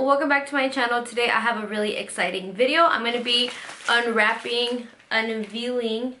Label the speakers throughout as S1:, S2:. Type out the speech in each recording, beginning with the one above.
S1: welcome back to my channel. Today I have a really exciting video. I'm going to be unwrapping, unveiling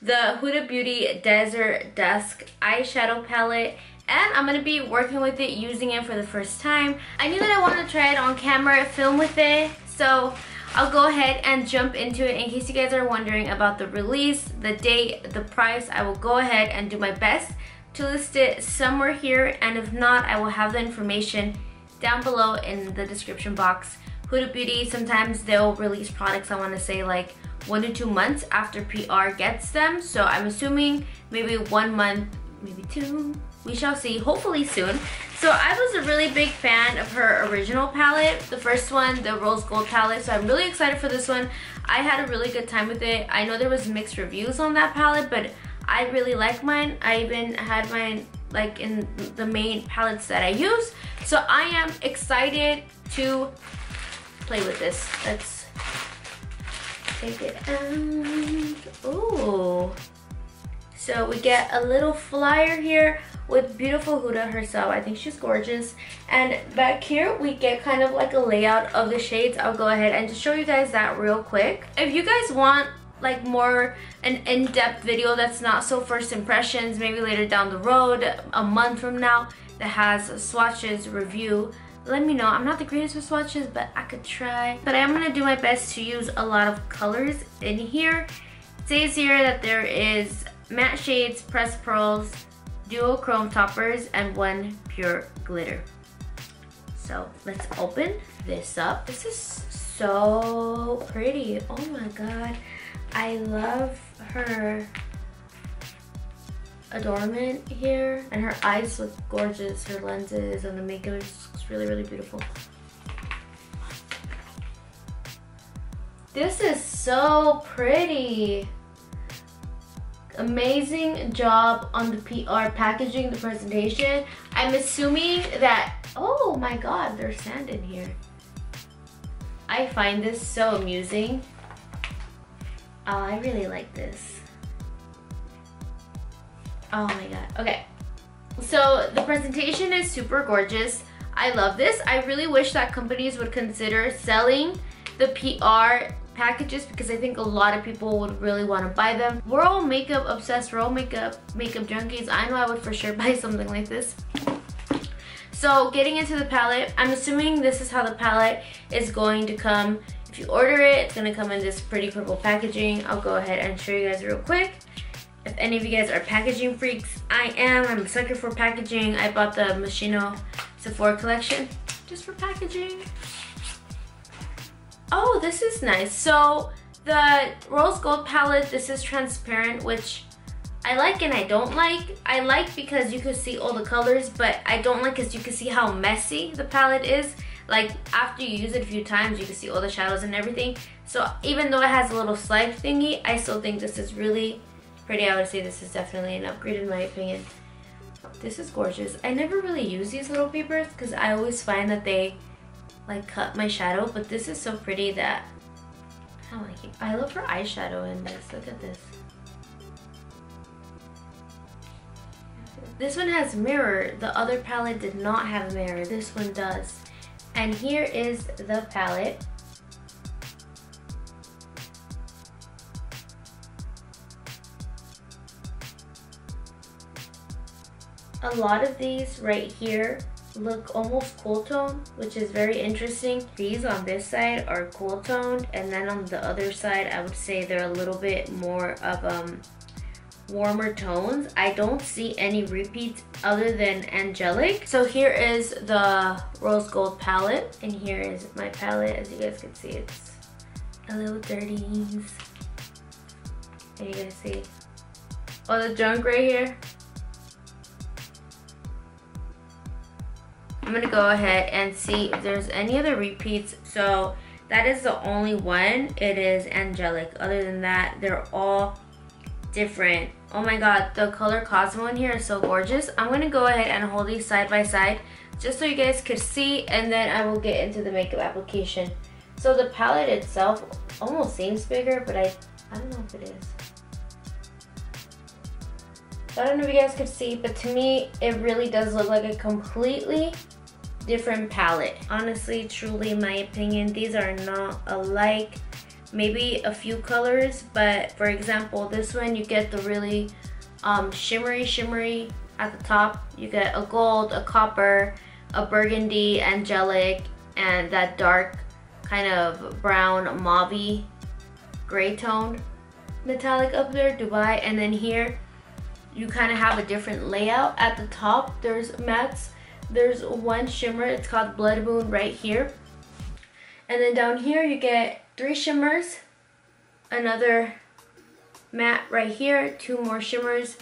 S1: the Huda Beauty Desert Dusk eyeshadow palette and I'm going to be working with it, using it for the first time. I knew that I wanted to try it on camera, film with it, so I'll go ahead and jump into it in case you guys are wondering about the release, the date, the price. I will go ahead and do my best to list it somewhere here and if not, I will have the information down below in the description box. Huda Beauty, sometimes they'll release products, I want to say like one to two months after PR gets them. So I'm assuming maybe one month, maybe two, we shall see, hopefully soon. So I was a really big fan of her original palette, the first one, the Rose Gold palette. So I'm really excited for this one. I had a really good time with it. I know there was mixed reviews on that palette, but I really like mine. I even had mine like in the main palettes that I use. So I am excited to play with this. Let's take it out. Ooh. So we get a little flyer here with beautiful Huda herself. I think she's gorgeous. And back here, we get kind of like a layout of the shades. I'll go ahead and just show you guys that real quick. If you guys want like more an in-depth video that's not so first impressions, maybe later down the road, a month from now, that has swatches review, let me know. I'm not the greatest with swatches, but I could try. But I'm gonna do my best to use a lot of colors in here. It says here that there is matte shades, pressed pearls, duochrome toppers, and one pure glitter. So let's open this up. This is so pretty. Oh my God. I love her adornment here and her eyes look gorgeous. Her lenses and the makeup is really really beautiful. This is so pretty. Amazing job on the PR packaging the presentation. I'm assuming that oh my god there's sand in here. I find this so amusing oh I really like this Oh my god. Okay. So the presentation is super gorgeous. I love this. I really wish that companies would consider selling the PR packages because I think a lot of people would really want to buy them. We're all makeup obsessed. We're all makeup makeup junkies. I know I would for sure buy something like this. So getting into the palette, I'm assuming this is how the palette is going to come. If you order it, it's to come in this pretty purple packaging. I'll go ahead and show you guys real quick. If any of you guys are packaging freaks, I am. I'm a sucker for packaging. I bought the Moschino Sephora collection just for packaging. Oh, this is nice. So the Rose Gold palette, this is transparent, which I like and I don't like. I like because you can see all the colors, but I don't like because you can see how messy the palette is. Like after you use it a few times, you can see all the shadows and everything. So even though it has a little slide thingy, I still think this is really pretty. I would say this is definitely an upgrade in my opinion. This is gorgeous. I never really use these little papers because I always find that they like cut my shadow, but this is so pretty that I like it. I love her eyeshadow in this. Look at this. This one has mirror. The other palette did not have a mirror. This one does. And here is the palette. a lot of these right here look almost cool tone which is very interesting these on this side are cool toned and then on the other side i would say they're a little bit more of um warmer tones i don't see any repeats other than angelic so here is the rose gold palette and here is my palette as you guys can see it's a little dirty and you guys see all the junk right here I'm gonna go ahead and see if there's any other repeats. So that is the only one. It is angelic. Other than that, they're all different. Oh my god, the color Cosmo in here is so gorgeous. I'm gonna go ahead and hold these side by side just so you guys could see and then I will get into the makeup application. So the palette itself almost seems bigger, but I, I don't know if it is. I don't know if you guys could see, but to me, it really does look like a completely different palette. Honestly, truly, my opinion, these are not alike. Maybe a few colors, but for example, this one you get the really um, shimmery, shimmery at the top. You get a gold, a copper, a burgundy, angelic, and that dark kind of brown mauve gray tone metallic up there, Dubai. And then here you kind of have a different layout. At the top, there's mattes. There's one shimmer, it's called Blood Moon right here. And then down here you get three shimmers, another matte right here, two more shimmers.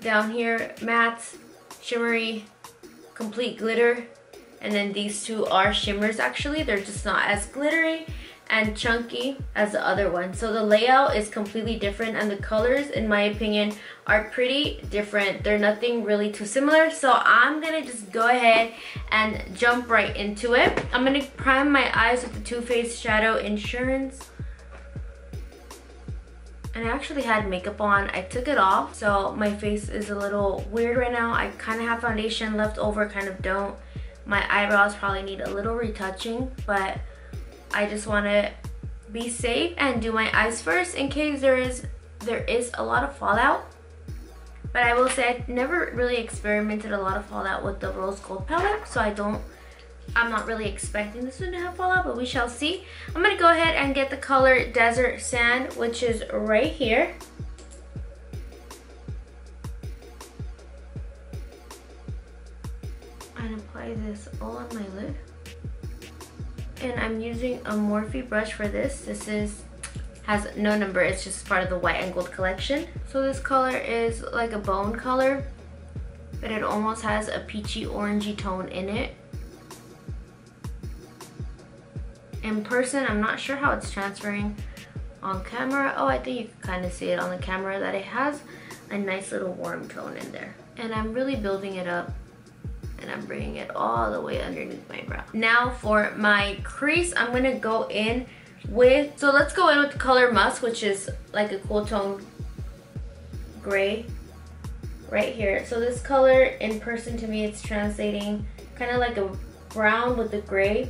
S1: Down here, mattes, shimmery, complete glitter. And then these two are shimmers actually, they're just not as glittery and chunky as the other one. So the layout is completely different and the colors, in my opinion, are pretty different. They're nothing really too similar. So I'm gonna just go ahead and jump right into it. I'm gonna prime my eyes with the Too Faced Shadow Insurance. And I actually had makeup on. I took it off, so my face is a little weird right now. I kind of have foundation left over, kind of don't. My eyebrows probably need a little retouching, but I just want to be safe and do my eyes first in case there is there is a lot of fallout. But I will say I never really experimented a lot of fallout with the rose gold palette, so I don't I'm not really expecting this one to have fallout, but we shall see. I'm gonna go ahead and get the color Desert Sand, which is right here. And apply this all on my lid and I'm using a Morphe brush for this. This is has no number, it's just part of the white and gold collection. So this color is like a bone color, but it almost has a peachy orangey tone in it. In person, I'm not sure how it's transferring on camera. Oh, I think you can kind of see it on the camera that it has a nice little warm tone in there. And I'm really building it up and I'm bringing it all the way underneath my brow. Now for my crease, I'm gonna go in with, so let's go in with the color Musk, which is like a cool tone gray right here. So this color in person to me, it's translating kind of like a brown with the gray.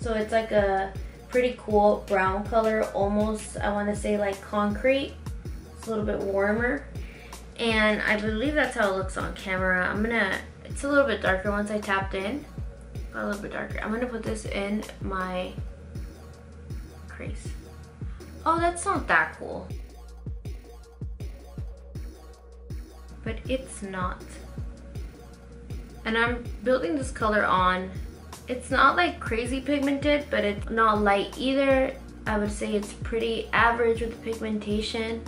S1: So it's like a pretty cool brown color, almost, I wanna say like concrete. It's a little bit warmer. And I believe that's how it looks on camera. I'm gonna it's a little bit darker once I tapped in. A little bit darker. I'm gonna put this in my crease. Oh, that's not that cool. But it's not. And I'm building this color on. It's not like crazy pigmented, but it's not light either. I would say it's pretty average with the pigmentation.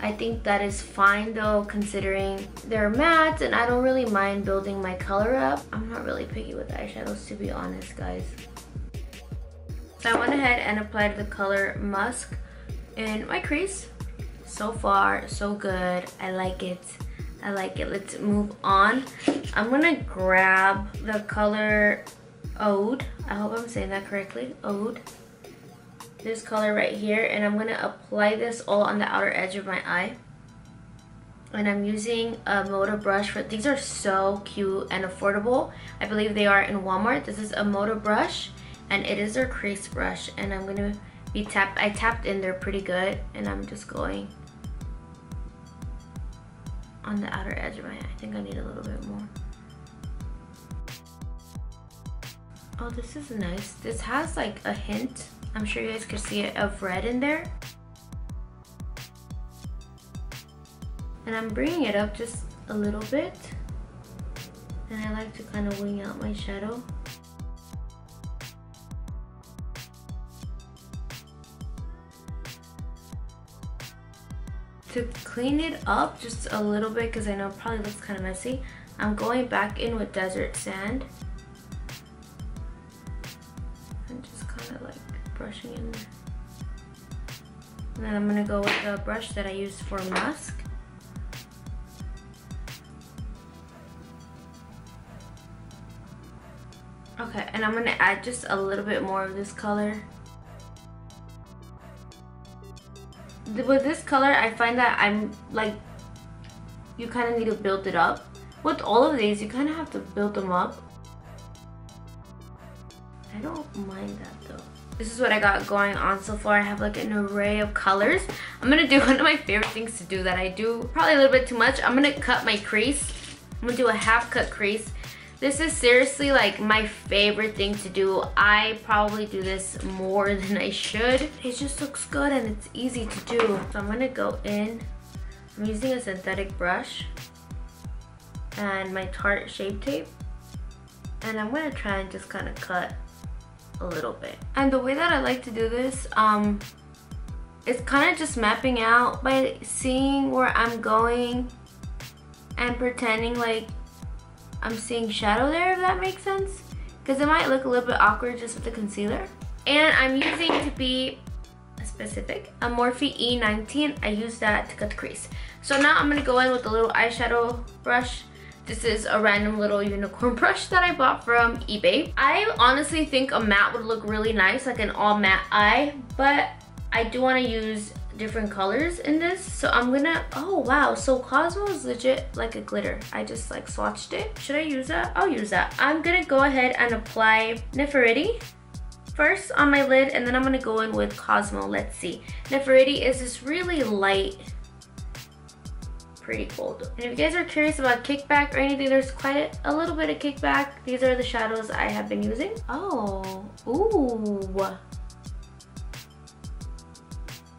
S1: I think that is fine though considering they're matte and I don't really mind building my color up. I'm not really picky with eyeshadows to be honest guys. So I went ahead and applied the color Musk in my crease. So far, so good. I like it. I like it. Let's move on. I'm gonna grab the color Ode. I hope I'm saying that correctly. Ode this color right here and I'm going to apply this all on the outer edge of my eye. And I'm using a Moda brush for these are so cute and affordable. I believe they are in Walmart. This is a Moda brush and it is their crease brush and I'm going to be tapped. I tapped in there pretty good and I'm just going on the outer edge of my eye. I think I need a little bit more. Oh, this is nice. This has like a hint I'm sure you guys could see it of red in there. And I'm bringing it up just a little bit. And I like to kind of wing out my shadow. To clean it up just a little bit, because I know it probably looks kind of messy, I'm going back in with desert sand. Brushing in there. And then I'm gonna go with the brush that I used for Musk. Okay, and I'm gonna add just a little bit more of this color. With this color, I find that I'm like, you kind of need to build it up. With all of these, you kind of have to build them up I don't mind that. This is what I got going on so far. I have like an array of colors. I'm gonna do one of my favorite things to do that I do probably a little bit too much. I'm gonna cut my crease. I'm gonna do a half cut crease. This is seriously like my favorite thing to do. I probably do this more than I should. It just looks good and it's easy to do. So I'm gonna go in. I'm using a synthetic brush and my Tarte Shape Tape. And I'm gonna try and just kind of cut a little bit. And the way that I like to do this, um, it's kind of just mapping out by seeing where I'm going and pretending like I'm seeing shadow there, if that makes sense. Because it might look a little bit awkward just with the concealer. And I'm using to be specific, a Morphe E19. I use that to cut the crease. So now I'm going to go in with a little eyeshadow brush this is a random little unicorn brush that I bought from eBay. I honestly think a matte would look really nice, like an all matte eye, but I do want to use different colors in this. So I'm gonna, oh wow, so Cosmo is legit like a glitter. I just like swatched it. Should I use that? I'll use that. I'm gonna go ahead and apply Nefertiti first on my lid and then I'm gonna go in with Cosmo, let's see. Nefertiti is this really light pretty cool. And if you guys are curious about kickback or anything, there's quite a little bit of kickback. These are the shadows I have been using. Oh, ooh.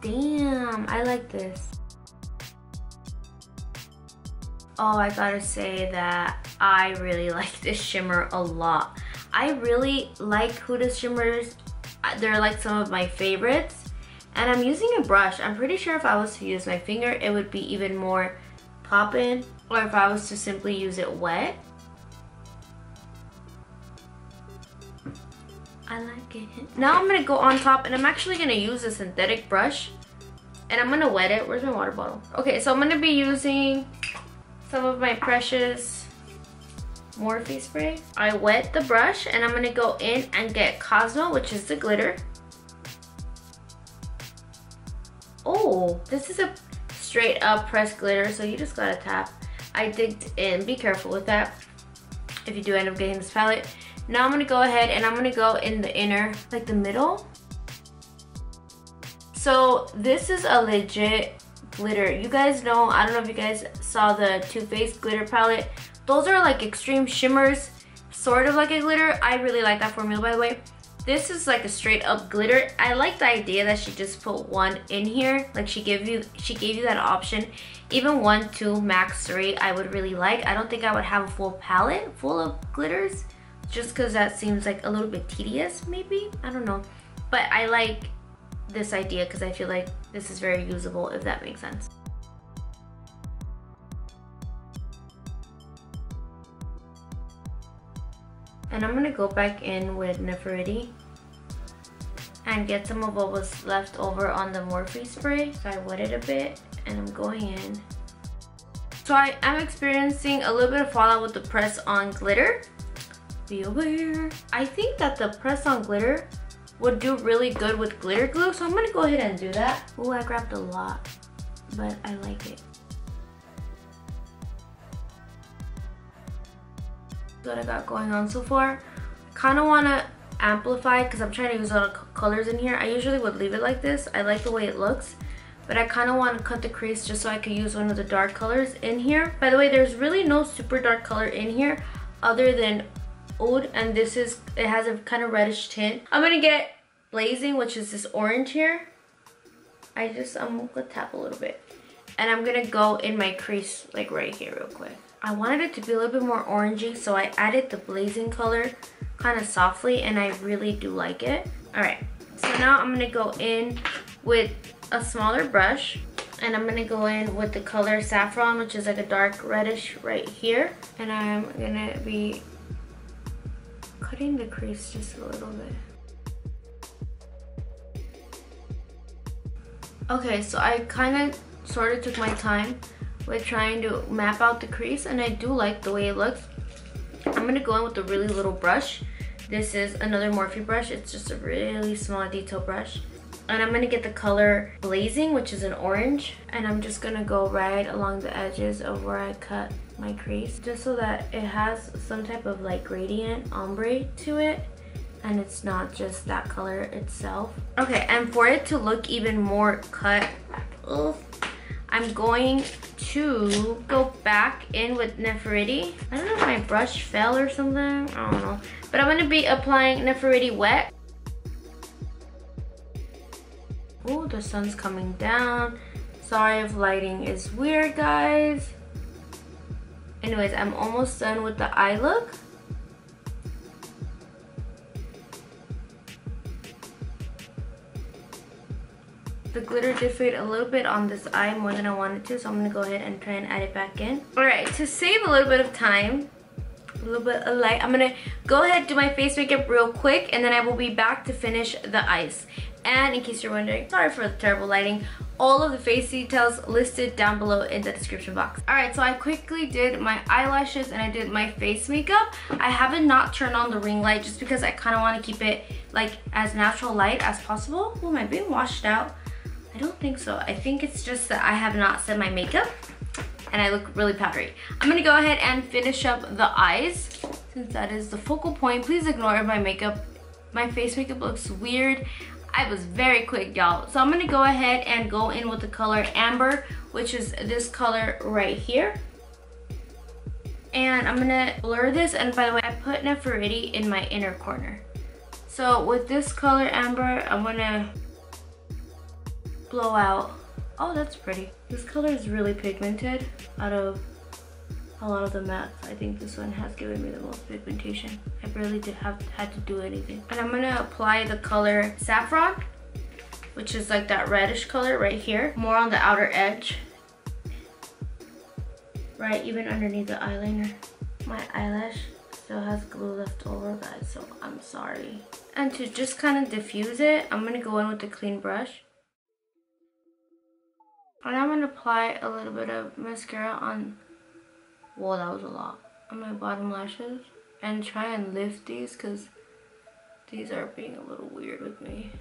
S1: Damn, I like this. Oh, I gotta say that I really like this shimmer a lot. I really like Huda shimmers. Uh, they're like some of my favorites. And I'm using a brush. I'm pretty sure if I was to use my finger, it would be even more pop in or if I was to simply use it wet. I like it. Now I'm gonna go on top and I'm actually gonna use a synthetic brush and I'm gonna wet it. Where's my water bottle? Okay, so I'm gonna be using some of my precious Morphe spray. I wet the brush and I'm gonna go in and get Cosmo, which is the glitter. Oh, this is a straight up pressed glitter, so you just gotta tap. I digged in, be careful with that if you do end up getting this palette. Now I'm gonna go ahead and I'm gonna go in the inner, like the middle. So this is a legit glitter. You guys know, I don't know if you guys saw the Too Faced glitter palette. Those are like extreme shimmers, sort of like a glitter. I really like that formula by the way. This is like a straight up glitter. I like the idea that she just put one in here. Like she gave you she gave you that option. Even one, two, max three, I would really like. I don't think I would have a full palette full of glitters just because that seems like a little bit tedious maybe. I don't know. But I like this idea because I feel like this is very usable if that makes sense. And I'm gonna go back in with Nefertiti and get some of what was left over on the Morphe spray. So I wet it a bit and I'm going in. So I am experiencing a little bit of fallout with the press on glitter. Be aware. I think that the press on glitter would do really good with glitter glue. So I'm gonna go ahead and do that. Oh, I grabbed a lot, but I like it. what I got going on so far. Kind of amplify because I'm trying to use a lot of colors in here. I usually would leave it like this. I like the way it looks. But I kind of want to cut the crease just so I could use one of the dark colors in here. By the way, there's really no super dark color in here other than Oud. And this is, it has a kind of reddish tint. I'm going to get Blazing, which is this orange here. I just, I'm going to tap a little bit. And I'm going to go in my crease like right here real quick. I wanted it to be a little bit more orangey, so I added the blazing color kind of softly, and I really do like it. All right, so now I'm gonna go in with a smaller brush, and I'm gonna go in with the color Saffron, which is like a dark reddish right here. And I'm gonna be cutting the crease just a little bit. Okay, so I kind of sort of took my time with trying to map out the crease and I do like the way it looks. I'm gonna go in with a really little brush. This is another Morphe brush. It's just a really small detail brush. And I'm gonna get the color Blazing, which is an orange. And I'm just gonna go right along the edges of where I cut my crease. Just so that it has some type of like gradient ombre to it. and it's not just that color itself. Okay, and for it to look even more cut, I'm going to go back in with Nefertiti. I don't know if my brush fell or something, I don't know. But I'm gonna be applying Nefertiti wet. Oh, the sun's coming down. Sorry if lighting is weird, guys. Anyways, I'm almost done with the eye look. The glitter did fade a little bit on this eye more than I wanted to, so I'm gonna go ahead and try and add it back in. All right, to save a little bit of time, a little bit of light, I'm gonna go ahead do my face makeup real quick, and then I will be back to finish the eyes. And in case you're wondering, sorry for the terrible lighting, all of the face details listed down below in the description box. Alright, so I quickly did my eyelashes and I did my face makeup. I haven't not turned on the ring light just because I kind of want to keep it like as natural light as possible. Oh, am I being washed out? I don't think so. I think it's just that I have not set my makeup and I look really powdery. I'm gonna go ahead and finish up the eyes since that is the focal point. Please ignore my makeup. My face makeup looks weird. I was very quick, y'all. So I'm gonna go ahead and go in with the color Amber, which is this color right here. And I'm gonna blur this, and by the way, I put Nefertiti in my inner corner. So with this color Amber, I'm gonna blow out. Oh, that's pretty. This color is really pigmented out of a lot of the mattes. I think this one has given me the most pigmentation. I barely did have had to do anything. And I'm gonna apply the color Saffron, which is like that reddish color right here, more on the outer edge. Right, even underneath the eyeliner. My eyelash still has glue left over, guys, so I'm sorry. And to just kind of diffuse it, I'm gonna go in with a clean brush. And I'm gonna apply a little bit of mascara on well that was a lot. On my bottom lashes. And try and lift these because these are being a little weird with me.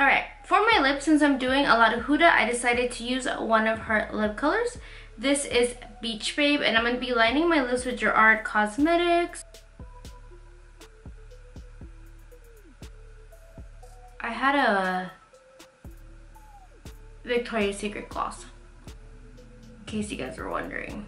S1: Alright, for my lips, since I'm doing a lot of Huda, I decided to use one of her lip colors. This is Beach Babe, and I'm going to be lining my lips with Gerard Cosmetics. I had a Victoria's Secret gloss, in case you guys were wondering.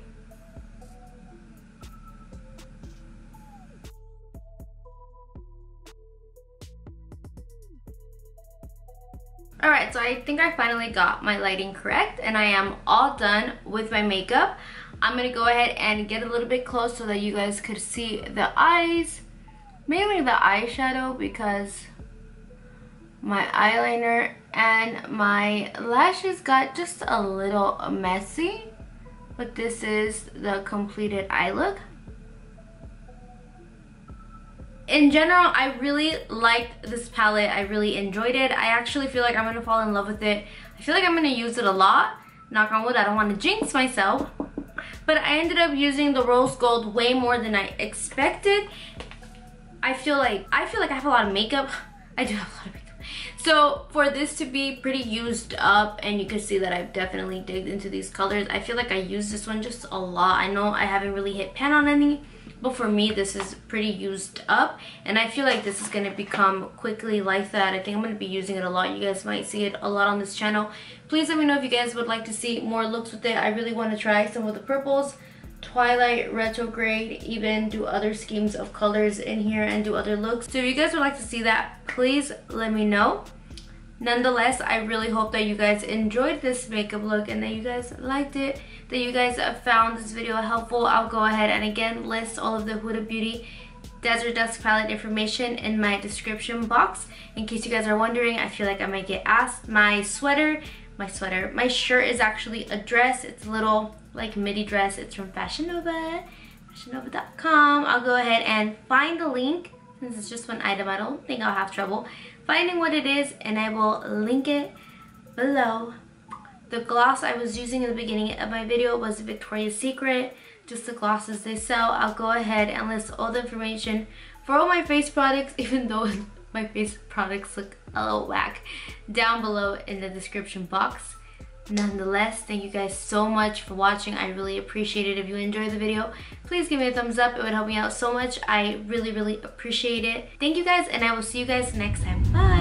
S1: Alright, so I think I finally got my lighting correct and I am all done with my makeup. I'm going to go ahead and get a little bit close so that you guys could see the eyes. Mainly the eyeshadow because my eyeliner and my lashes got just a little messy. But this is the completed eye look. in general, I really liked this palette. I really enjoyed it. I actually feel like I'm to fall in love with it. I feel like I'm to use it a lot. Knock on wood, I don't want to jinx myself. But I ended up using the rose gold way more than I expected. I feel like I feel like I have a lot of makeup. I do have a lot of makeup. So for this to be pretty used up and you can see that I've definitely digged into these colors. I feel like I use this one just a lot. I know I haven't really hit pan on any but for me this is pretty used up and I feel like this is going to become quickly like that. I think I'm going to be using it a lot. You guys might see it a lot on this channel. Please let me know if you guys would like to see more looks with it. I really want to try some of the purples. Twilight, retrograde, even do other schemes of colors in here and do other looks. So if you guys would like to see that, please let me know. Nonetheless, I really hope that you guys enjoyed this makeup look and that you guys liked it, that you guys found this video helpful. I'll go ahead and again list all of the Huda Beauty Desert Dusk palette information in my description box. In case you guys are wondering, I feel like I might get asked. My sweater, my sweater, my shirt is actually a dress. It's a little like midi dress. It's from Fashion Nova, fashionnova.com. I'll go ahead and find the link since it's just one item. I don't think I'll have trouble finding what it is and I will link it below. The gloss I was using in the beginning of my video was Victoria's Secret, just the glosses they sell. I'll go ahead and list all the information for all my face products, even though my face products look a little whack, down below in the description box. Nonetheless thank you guys so much for watching. I really appreciate it. If you enjoyed the video please give me a thumbs up. It would help me out so much. I really really appreciate it. Thank you guys and i will see you guys next time. Bye